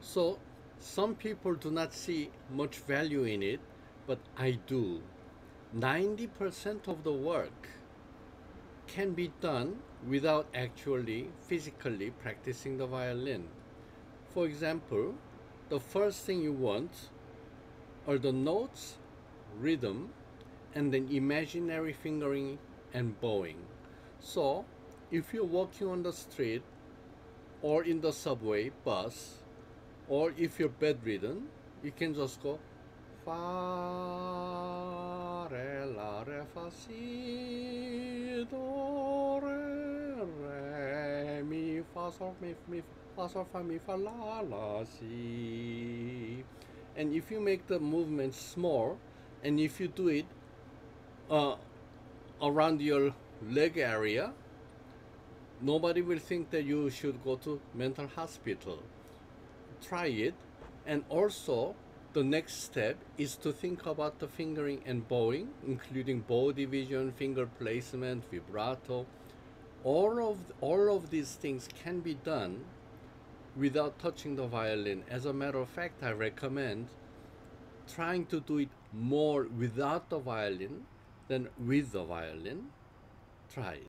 So some people do not see much value in it, but I do. 90% of the work can be done without actually physically practicing the violin. For example, the first thing you want are the notes, rhythm, and then imaginary fingering and bowing. So, if you're walking on the street or in the subway, bus, or if you're bedridden, you can just go fa re la re fa si do re re mi fa sol mi mi fa sol fa mi fa la la si. And if you make the movement small and if you do it uh, around your leg area nobody will think that you should go to mental hospital try it. And also the next step is to think about the fingering and bowing including bow division finger placement vibrato. All of all of these things can be done without touching the violin. As a matter of fact i recommend trying to do it more without the violin than with the violin. Try it